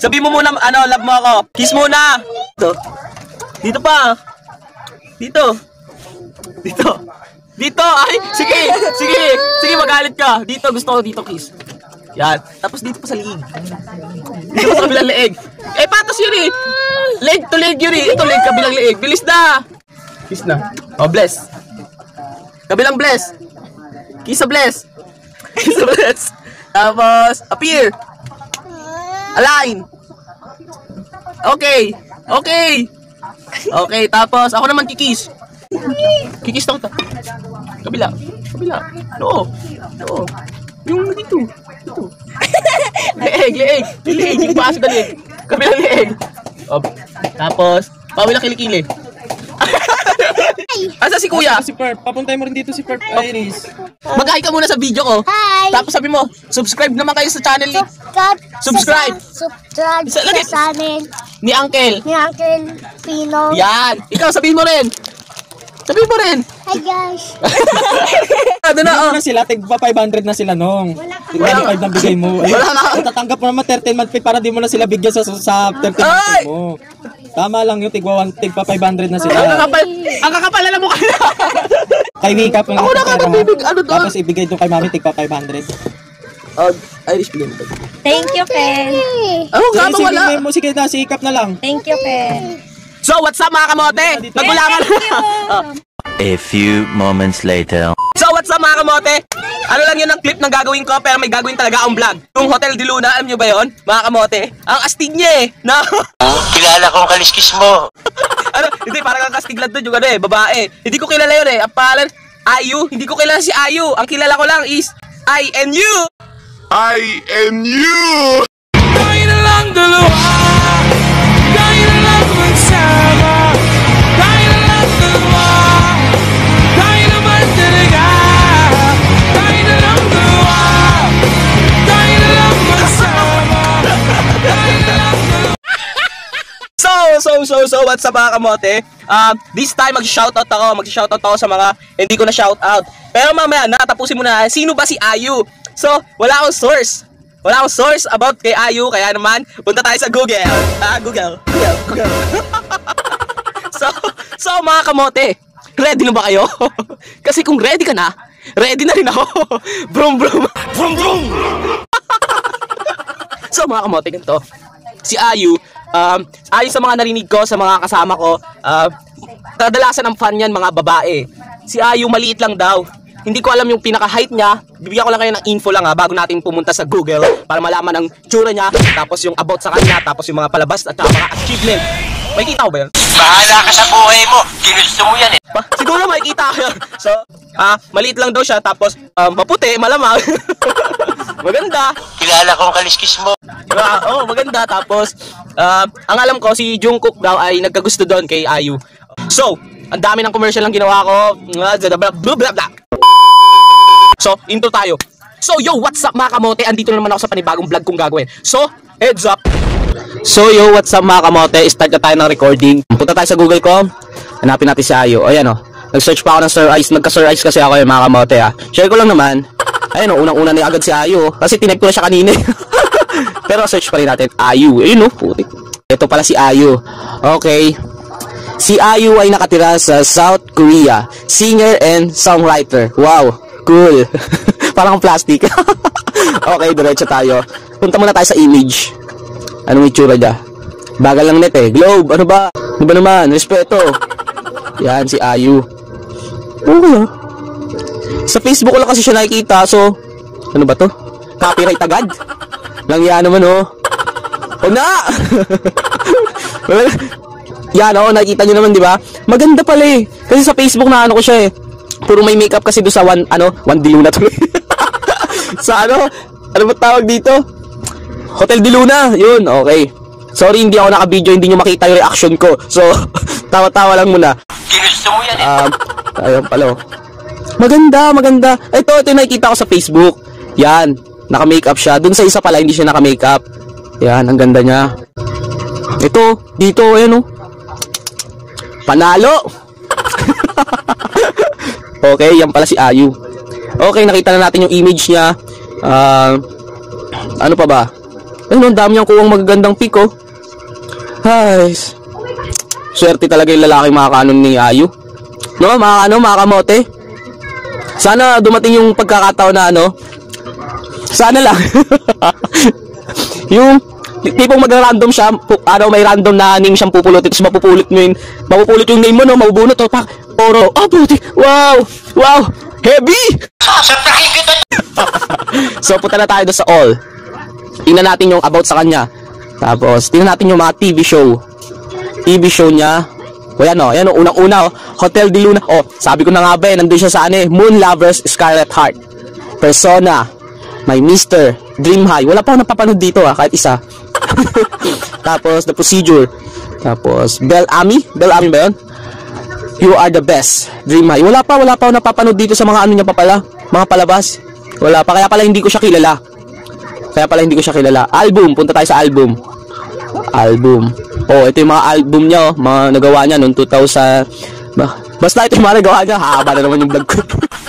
Sabi mo muna, ano, love mo ako. Kiss muna. Dito. Dito pa. Dito. Dito. Dito. Ay, sige. Sige. Sige, magalit ka. Dito, gusto ko dito kiss. Yan. Tapos dito pa sa liig. Dito pa sa kabilang leeg. Eh, patas yun eh. Leg to leg yun eh. Ito leg, kabilang leeg. Bilis na. Kiss na. Oh, bless. Kabilang bless. Kiss sa bless. Kiss sa bless. Tapos, appear. Align. Okay. Okay. Okay, tapos ako naman kikis. Kikis na kita. Kabila. Kabila. No. No. Yung dito. Dito. Leeg, leeg. Leeg. Yung paas na leeg. Kabila leeg. Oh. Tapos, pawil ang kilikili. Asa si kuya? Si Perp, papuntay mo rin dito si Perp Iris. Mag-hi ka muna sa video ko. Hi! Tapos sabi mo, subscribe naman kayo sa channel ni, Subscribe! Subscribe. Subscribe Sa- channel ni Uncle. ni Uncle Pino. Yan. Ikaw, sabihin mo rin. Sabihin mo rin. Hi guys! Ano na, oh. Na sila, tigpa 500 na sila nung. Tigpa 5 na bigay mo. Wala na. Tatanggap mo naman 13 month pay para di mo na sila bigyan sa, sa 13 month Ay! pay mo. Tama lang yung tigwa, one- tigpa 500 na Ang sila. kakapal, ang kakapal na mukha na. Kay up lang Ako na ang pera kagad mo. bibig, ano doon? Tapos ibigay doon kay mami tigpa 500. Oh, Irish mo. Thank you. Ano Sige, nga ba sige, wala? mo, sige na, sikap na lang. Thank you, Ken. So, what's up mga kamote? Nagbulangan. Oh. A few moments later. So, what's up mga kamote? Ano lang yun ang clip ng gagawin ko pero may gagawin talaga akong vlog. Yung Hotel de Luna, alam nyo ba yun? Mga kamote? Ang astig niya eh. Na, Kilala kong kaliskis mo. ano, hindi, parang ang kastiglad doon yung ano eh, babae. Hindi ko kilala yun eh. Ang pangalan, Ayu. Hindi ko kilala si Ayu. Ang kilala ko lang is I and you. I and you! Tayo na lang dalawa So, so, so, what's up mga kamote? Um, this time mag-shoutout ako, mag-shoutout ako sa mga hindi ko na shoutout. Pero mamaya, nakatapusin mo na, sino ba si Ayu? So, wala akong source. Wala akong source about kay Ayu, kaya naman, punta tayo sa Google. Ah, Google. Google, Google. so, so mga kamote, ready na ba kayo? Kasi kung ready ka na, ready na rin ako. brum, brum. Brum, brum. So mga kamote, ganito. Si Ayu, um, ayon sa mga narinig ko, sa mga kasama ko, uh, kadalasan ang fan yan mga babae. Si Ayu maliit lang daw. Hindi ko alam yung pinaka-height niya. Bibigyan ko lang kayo ng info lang ha, bago natin pumunta sa Google para malaman ang tsura niya, tapos yung about sa kanya, tapos yung mga palabas at saka mga achievement. May kita ko ba yan? Bahala ka sa buhay mo. Ginusto mo yan eh. Pa, siguro makikita ko yun. So, ah, maliit lang daw siya, tapos um, maputi, malamang. Maganda. Kilala kong kaliskis mo. Diba? Oo, maganda. Tapos, ah, ang alam ko, si Jungkook daw ay nagkagusto doon kay Ayu. So, ang dami ng commercial lang ginawa ko. Blah. So, intro tayo. So, yo, what's up mga kamote? Andito na naman ako sa panibagong vlog kong gagawin. So, heads up. So, yo, what's up mga kamote? Start na tayo ng recording. Punta tayo sa Google ko. Hanapin natin si Ayo. Ayan o. Nag-search pa ako ng Sir Ice. Nagka-Sir Ice kasi ako yung mga kamote ah. Share ko lang naman. Ayun o, unang-una na agad si Ayo. Kasi tinept ko na siya kanina. eh. Pero search pa rin natin. Ayu. Ayun o, putik. Ito pala si Ayu. Okay. Si Ayu ay nakatira sa South Korea. Singer and songwriter. Wow. Cool. Parang plastic. okay, diretso tayo. Punta muna tayo sa image. Anong itsura niya? Bagal lang net eh. Globe, ano ba? Ano ba naman? Respeto. Yan, si Ayu. Okay ah. Sa Facebook ko lang kasi siya nakikita, so... Ano ba to? Copyright agad? Langya naman oh. O na! Yan oh, nakikita nyo naman, di ba? Maganda pala eh. Kasi sa Facebook na ano ko siya eh. Puro may makeup kasi doon sa one, ano, one di luna tuloy. sa ano, ano ba tawag dito? Hotel di Luna, yun, okay. Sorry, hindi ako naka-video, hindi nyo makita yung reaction ko. So, tawa-tawa lang muna. Ginusto mo yan eh. Um, ayun pala. oh. Maganda, maganda. Ito, ito yung nakikita ko sa Facebook. Yan, naka-makeup siya. Doon sa isa pala, hindi siya naka-makeup. Yan, ang ganda niya. Ito, dito, ayan oh. Panalo! okay, yan pala si Ayu. Okay, nakita na natin yung image niya. Ah, ano pa ba? Ayun, ang dami niyang kuwang magagandang pick, oh. Ay, swerte talaga yung lalaking makakanon ni Ayu. No, mga ano, mga kamote. Sana dumating yung pagkakataon na ano. Sana lang. yung tipong mag-random siya, ano, may random na name siyang pupulutin, tapos mapupulot mo yun, mapupulot yung name mo, no, mabubunot, oh, pak, oro, ah, puti, wow, wow, heavy! So, punta na tayo doon sa all. Tingnan natin yung about sa kanya. Tapos, tingnan natin yung mga TV show. TV show niya. O yan o, yan o, unang-una o. Hotel de Luna. O, sabi ko na nga ba eh, nandun siya sa ano eh. Moon Lovers, Scarlet Heart. Persona. My Mister. Dream High. Wala pa ako napapanood dito ah, kahit isa. Tapos, The Procedure. Tapos, Bell Ami. Bell Ami ba yun? You are the best. Dream High. Wala pa, wala pa ako napapanood dito sa mga ano niya pa pala. Mga palabas. Wala pa. Kaya pala hindi ko siya kilala. Kaya pala hindi ko siya kilala. Album. Punta tayo sa album. Album. Oh, ito yung mga album niya, oh. Mga nagawa niya noong 2000. Ba- Basta ito yung mga nagawa niya. Haba na naman yung vlog ko.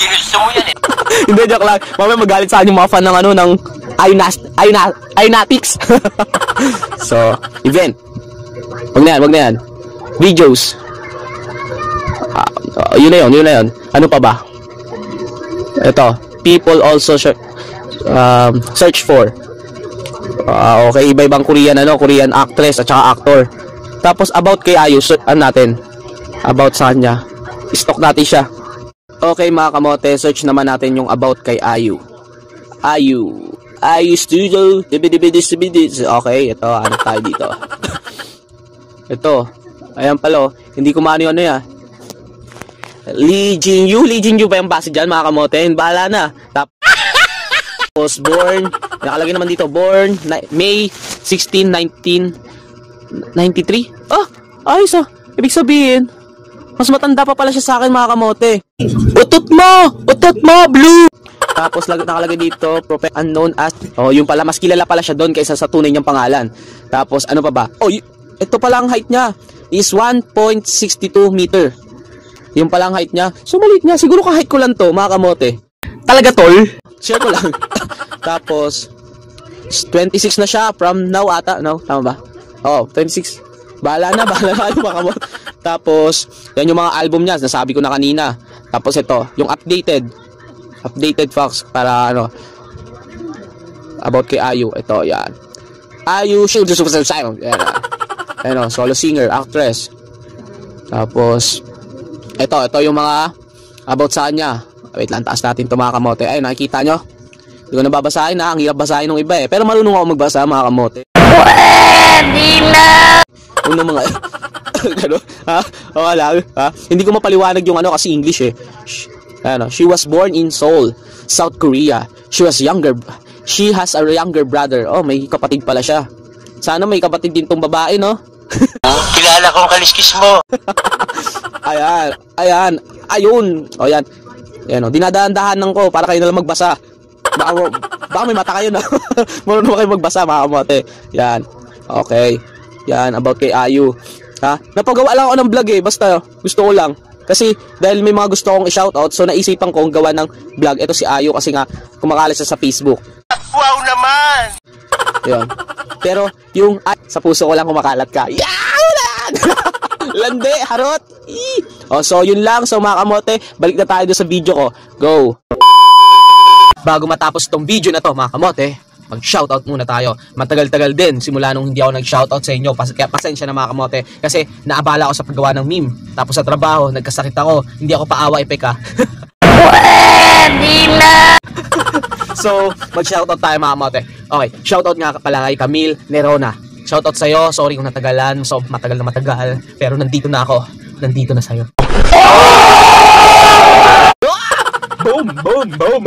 Ginusto mo yan eh. hindi, joke lang. Mamaya magalit sa akin yung mga fan ng ano, ng Inas, Ina, Inatics. so, event. Wag na yan, wag na yan. Videos. Ah, ah, yun na yun, yun na yun. Ano pa ba? Ito. People also search, um, search for. Ah, okay, iba-ibang Korean, ano, Korean actress at saka actor. Tapos, about kay Ayu, so, ano natin? About sa kanya. Stock natin siya. Okay mga kamote, search naman natin yung about kay Ayu. Ayu. Ayu Studio. Okay, ito. Ano tayo dito? ito. Ayan pala. oh. Hindi ko maano ano ya. Lee Jin Yu. Lee Jin Yu ba yung base dyan mga kamote? Bahala na. Tapos born. Nakalagay naman dito. Born May 16, 1993. Ah! Ayos ah. Ibig sabihin, mas matanda pa pala siya sa akin mga kamote. Utot mo! Utot mo! Blue! Tapos lag- nakalagay dito, prophet unknown as... Oh, yung pala, mas kilala pala siya doon kaysa sa tunay niyang pangalan. Tapos ano pa ba? Oh, ito pala ang height niya. Is 1.62 meter. Yung pala ang height niya. So maliit niya. Siguro ka height ko lang to, mga kamote. Talaga tol? Share ko lang. Tapos, 26 na siya from now ata. No? Tama ba? Oh, 26. Bahala na, bahala na kayo mga kamote. Tapos, yan yung mga album niya, nasabi ko na kanina. Tapos ito, yung updated. Updated facts para ano, about kay Ayu. Ito, yan. Ayu, she was super Simon. Yan, ano, solo singer, actress. Tapos, ito, ito yung mga about sa kanya. Wait lang, taas natin ito mga kamote. Ayun, nakikita nyo? Hindi ko nababasahin na, ang hirap basahin ng iba eh. Pero marunong ako magbasa mga kamote. Ano mga ano? Ha? O wala, ha? Hindi ko mapaliwanag yung ano kasi English eh. Sh- ano, she was born in Seoul, South Korea. She was younger. She has a younger brother. Oh, may kapatid pala siya. Sana may kapatid din tong babae, no? Kilala ko ang kaliskis mo. Ayan, ayan, ayun. O yan. Yan o, dinadahan-dahanan ko para kayo na lang magbasa. Baka, baka may mata kayo na. Marunong kayo magbasa, mga kamote. Yan. Okay. Yan, about kay Ayu. Ha? Napagawa lang ako ng vlog eh. Basta, gusto ko lang. Kasi, dahil may mga gusto kong i-shoutout, so naisipan kong gawa ng vlog. Ito si Ayu kasi nga, kumakalat siya sa Facebook. Wow naman! Yun. Pero, yung ay, sa puso ko lang kumakalat ka. Yan! Lande, harot. Ih. Oh, so yun lang. So mga kamote, balik na tayo sa video ko. Go. Bago matapos tong video na to, mga kamote, mag-shoutout muna tayo. Matagal-tagal din simula nung hindi ako nag-shoutout sa inyo. Pas kaya pasensya na mga kamote kasi naabala ako sa paggawa ng meme. Tapos sa trabaho, nagkasakit ako. Hindi ako paawa epeka. So, mag-shoutout tayo mga kamote. Okay, shoutout nga pala kay Camille Nerona. Shoutout sa'yo, sorry kung natagalan, so matagal na matagal. Pero nandito na ako, nandito na sa'yo. boom, boom, boom.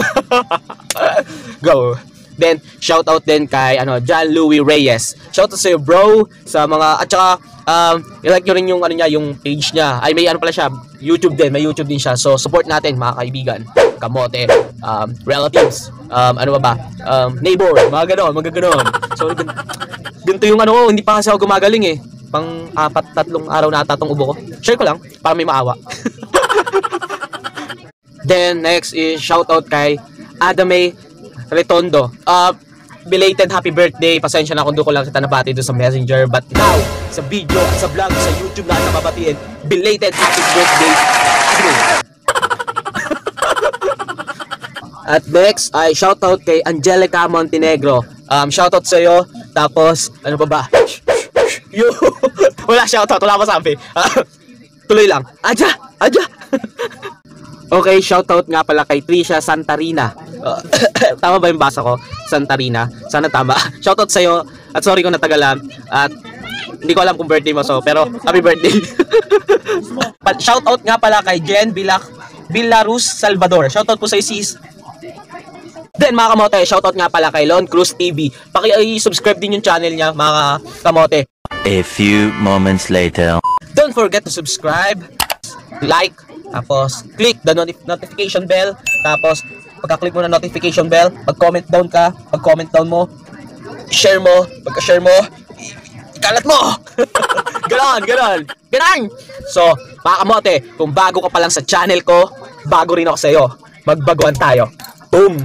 Go. Then, shoutout din kay ano, John Louis Reyes. Shoutout sa'yo, bro, sa mga, at saka, um, i-like nyo rin yung, ano niya, yung page niya. Ay, may ano pala siya, YouTube din, may YouTube din siya. So, support natin, mga kaibigan, kamote, um, relatives, um, ano ba ba, um, neighbor, mga ganon, mga ganon. So, gan- ganito yung ano hindi pa kasi ako gumagaling eh. Pang apat, tatlong araw na ata tong ubo ko. Share ko lang, para may maawa. Then, next is shoutout kay Adame Retondo. Uh, belated happy birthday. Pasensya na kung doon ko lang kita nabati doon sa messenger. But now, sa video, sa vlog, sa YouTube na kita babatiin, belated happy birthday. At next ay shoutout kay Angelica Montenegro. Um, shoutout sa iyo. Tapos, ano pa ba? Yo, wala shoutout, wala pa. Tuloy lang. Aja, aja. okay, shoutout nga pala kay Trisha Santarina. Uh, tama ba yung basa ko? Santarina. Sana tama. Shoutout sa iyo. At sorry kung natagalan. At hindi ko alam kung birthday mo so pero happy birthday. Shoutout nga pala kay Jen Bilac Bilarus Salvador. Shoutout po sa sis. Then mga kamote, shoutout nga pala kay Lon Cruz TV. Paki-subscribe din yung channel niya mga kamote. A few moments later. Don't forget to subscribe, like, tapos click the notif- notification bell, tapos pagka-click mo ng notification bell, mag-comment down ka, pag-comment down mo, share mo, pagka-share mo, ikalat mo! ganon, ganon, ganon! So, mga kamote, kung bago ka pa lang sa channel ko, bago rin ako sa'yo, magbaguan tayo. Boom!